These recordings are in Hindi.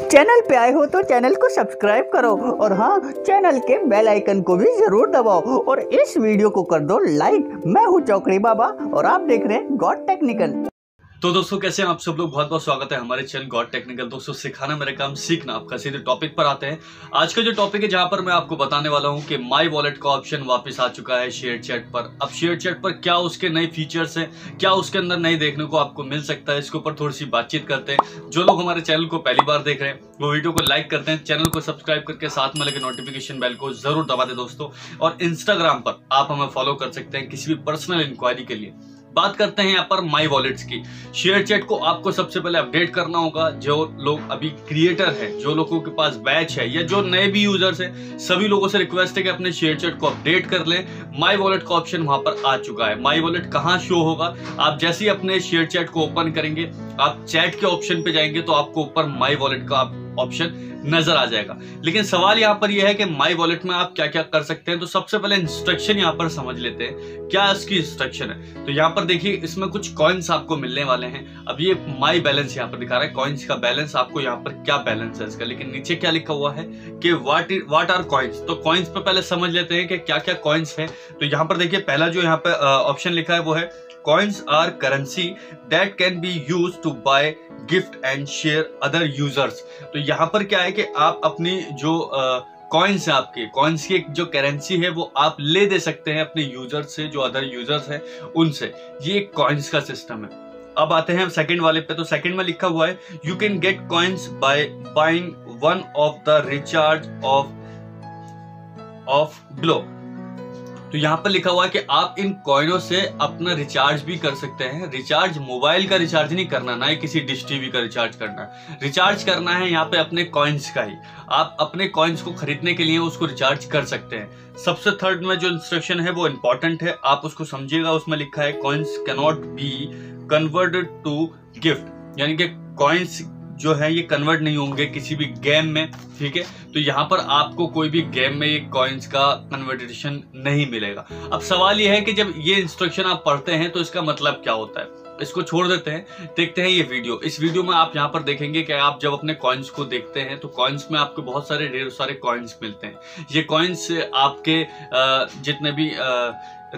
चैनल पे आए हो तो चैनल को सब्सक्राइब करो और हाँ चैनल के बेल आइकन को भी ज़रूर दबाओ और इस वीडियो को कर दो लाइक मैं हूँ चौकड़ी बाबा और आप देख रहे हैं गॉड टेक्निकल तो दोस्तों, कैसे हैं आप सब लोग? बहुत बहुत स्वागत है हमारे चैनल गॉड टेक्निकल। दोस्तों, सिखाना मेरा काम सीखना आपका। सीधे टॉपिक पर आते हैं। आज का जो टॉपिक है, जहाँ पर मैं आपको बताने वाला हूँ कि माई वॉलेट का ऑप्शन वापस आ चुका है शेयर चैट पर। अब शेयर चैट पर क्या उसके नए फीचर्स हैं, क्या उसके अंदर नए देखने को आपको मिल सकता है, इसके ऊपर थोड़ी सी बातचीत करते हैं। जो लोग हमारे चैनल को पहली बार देख रहे हैं, वो वीडियो को लाइक करते हैं, चैनल को सब्सक्राइब करके साथ में लगे नोटिफिकेशन बेल को ज़रूर दबा दे दोस्तों। और इंस्टाग्राम पर आप हमें फॉलो कर सकते हैं किसी भी पर्सनल इंक्वायरी के लिए। बात करते हैं यहाँ पर माई वॉलेट्स की। शेयर चैट को आपको सबसे पहले अपडेट करना होगा, जो लोग अभी क्रिएटर है, जो लोगों के पास बैच है, या जो नए भी यूज़र्स है, सभी लोगों से रिक्वेस्ट है कि अपने शेयर चैट को अपडेट कर लें। माई वॉलेट का ऑप्शन वहाँ पर आ चुका है। माई वॉलेट कहाँ शो होगा? आप जैसे ही अपने शेयर चैट को ओपन करेंगे, आप चैट के ऑप्शन पे जाएँगे तो आपको ऊपर माई वॉलेट का ऑप्शन नज़र आ जाएगा। लेकिन सवाल यहाँ पर यह है कि माई वॉलेट में आप क्या क्या कर सकते हैं? तो सबसे पहले इंस्ट्रक्शन यहाँ पर समझ लेते हैं, क्या इसकी इंस्ट्रक्शन है? तो यहाँ पर देखिए, इसमें कुछ कॉइन्स आपको मिलने वाले हैं। अब ये माई बैलेंस यहाँ पर दिखा रहा है। कॉइन्स का बैलेंस आपको यहाँ पर क्या बैलेंस है इसका? लेकिन नीचे क्या लिखा हुआ है कि वाट वाट आर कॉइन्स तो कॉइन्स पे पहले समझ लेते हैं कि क्या क्या कॉइन्स है। तो यहाँ पर देखिए, पहला जो यहाँ पे ऑप्शन लिखा है वो है, coins are currency that can be used to buy gift and share other users तो यहाँ पर क्या है कि आप अपनी जो कॉइन्स है आपके कॉइन्स की जो करेंसी है, वो आप ले दे सकते हैं अपने यूज़र्स से, जो अदर यूज़र्स हैं, उनसे। ये एक कॉइन्स का सिस्टम है। अब आते हैं सेकंड वाले पे। तो सेकंड में लिखा हुआ है you can get coins by buying one of the recharge of of Glo तो यहाँ पर लिखा हुआ है कि आप इन कॉइनों से अपना रिचार्ज भी कर सकते हैं। रिचार्ज मोबाइल का रिचार्ज नहीं करना, ना ही किसी डिश टीवी का रिचार्ज करना। रिचार्ज करना है यहाँ पे अपने कॉइन्स का ही। आप अपने कॉइन्स को खरीदने के लिए उसको रिचार्ज कर सकते हैं। सबसे थर्ड में जो इंस्ट्रक्शन है वो इंपॉर्टेंट है। आप उसको समझिएगा, उसमें लिखा है coins cannot be converted to gift यानी कि कॉइन्स जो है ये कन्वर्ट नहीं होंगे किसी भी गेम में, ठीक है? तो यहाँ पर आपको कोई भी गेम में ये कॉइन्स का कन्वर्टेशन नहीं मिलेगा। अब सवाल ये है कि जब ये इंस्ट्रक्शन आप पढ़ते हैं तो इसका मतलब क्या होता है? इसको छोड़ देते हैं, देखते हैं ये वीडियो इस वीडियो में आप यहाँ पर देखेंगे कि आप जब अपने कॉइन्स को देखते हैं तो कॉइन्स में आपको बहुत सारे, ढेर सारे कॉइन्स मिलते हैं। ये कॉइन्स आपके जितने भी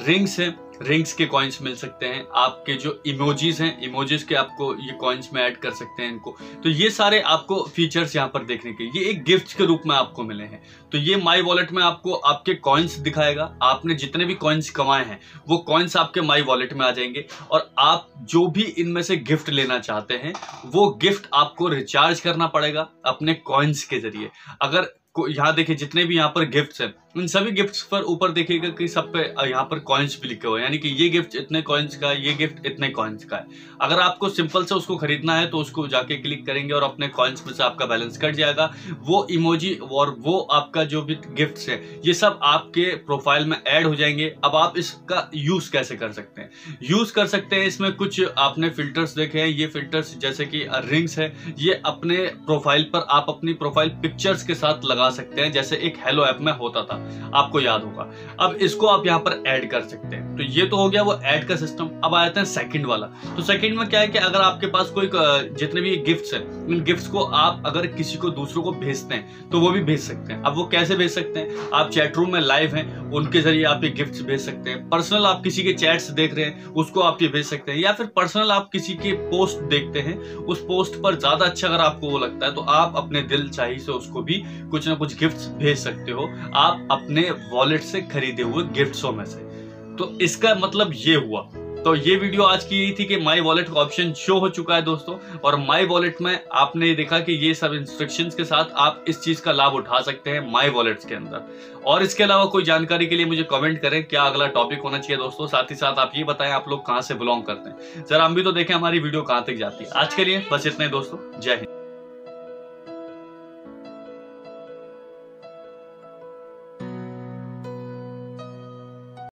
रिंग्स हैं रिंग्स के कॉइन्स मिल सकते हैं, आपके जो इमोजीज हैं इमोजीज के आपको ये कॉइन्स में ऐड कर सकते हैं इनको। तो ये सारे आपको फीचर्स यहाँ पर देखने के ये एक गिफ्ट के रूप में आपको मिले हैं। तो ये माई वॉलेट में आपको आपके कॉइन्स दिखाएगा, आपने जितने भी कॉइन्स कमाए हैं, वो कॉइन्स आपके माई वॉलेट में आ जाएँगे और आप जो भी इनमें से गिफ्ट लेना चाहते हैं, वो गिफ्ट आपको रिचार्ज करना पड़ेगा अपने कॉइन्स के ज़रिए। अगर यहाँ देखिए, जितने भी यहाँ पर गिफ्ट्स हैं इन सभी गिफ्ट्स पर ऊपर देखिएगा कि सब पे यहाँ पर कॉइन्स भी लिखे हुए हैं। यानी कि ये गिफ्ट इतने कॉइन्स का है, ये गिफ्ट इतने कॉइन्स का है। अगर आपको सिंपल से उसको खरीदना है तो उसको जाके क्लिक करेंगे और अपने कॉइन्स में से आपका बैलेंस कट जाएगा। वो इमोजी और वो आपका जो भी गिफ्ट्स है, ये सब आपके प्रोफ़ाइल में ऐड हो जाएँगे। अब आप इसका यूज़ कैसे कर सकते हैं? यूज़ कर सकते हैं इसमें कुछ आपने फिल्टर्स देखे हैं। ये फिल्टर्स जैसे कि रिंग्स है। ये अपने प्रोफ़ाइल पर, आप अपनी प्रोफ़ाइल पिक्चर्स के साथ लगा सकते हैं। जैसे एक हेलो ऐप में होता था। आपको याद होगा। अब इसको आप यहाँ पर ऐड कर सकते हैं। तो ये तो हो गया वो ऐड का सिस्टम अब आ जाते हैं सेकंड वाला। तो सेकंड में क्या है कि अगर आपके पास कोई जितने भी गिफ्ट्स हैं इन गिफ्ट्स को आप अगर किसी को, दूसरों को भेजते हैं तो वो भी भेज सकते हैं। अब वो कैसे भेज सकते हैं? आप चैट रूम में लाइव हैं, उनके ज़रिए आप ये गिफ्ट भेज सकते हैं। पर्सनल आप किसी के चैट्स देख रहे हैं, उसको आप ये भेज सकते हैं। या फिर पर्सनल आप किसी के पोस्ट देखते हैं, उस पोस्ट पर ज़्यादा अच्छा अगर आपको वो लगता है तो आप अपने दिल चाहिए से उसको भी कुछ ना कुछ गिफ्ट भेज सकते हो। आप अपने वॉलेट से खरीदे हुए गिफ्ट्सों में से। तो इसका मतलब ये हुआ। तो ये वीडियो आज की यही थी कि माई वॉलेट का ऑप्शन शो हो चुका है दोस्तों, और माई वॉलेट में आपने देखा कि ये सब इंस्ट्रक्शंस के साथ आप इस चीज़ का लाभ उठा सकते हैं माई वॉलेट्स के अंदर। और इसके अलावा कोई जानकारी के लिए मुझे कमेंट करें क्या अगला टॉपिक होना चाहिए दोस्तों, साथ ही साथ आप ये बताएँ आप लोग कहाँ से बिलोंग करते हैं। जरा हम भी तो देखें हमारी वीडियो कहाँ तक जाती है। आज के लिए बस इतने दोस्तों, जय हिंद।